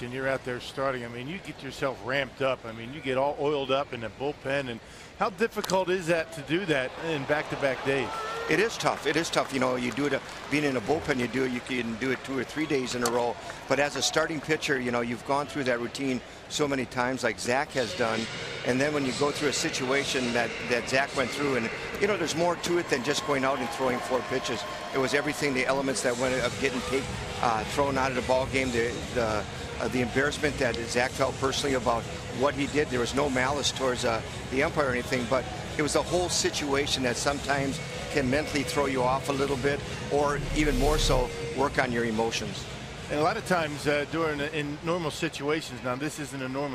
and you're out there starting, I mean, you get yourself ramped up. I mean, you get all oiled up in the bullpen. And how difficult is that to do that in back-to-back days? It is tough. It is tough. You know, you do it, uh, being in a bullpen, you do it, you can do it two or three days in a row. But as a starting pitcher, you know, you've gone through that routine so many times like Zack has done. And then when you go through a situation that, that Zack went through, and, you know, there's more to it than just going out and throwing four pitches. It was everything, the elements that went of getting uh, thrown out of the ball game, the, the uh, the embarrassment that Zack felt personally about what he did. There was no malice towards uh, the umpire or anything, but it was a whole situation that sometimes can mentally throw you off a little bit, or even more so, work on your emotions. And a lot of times uh, during in normal situations, now this isn't a normal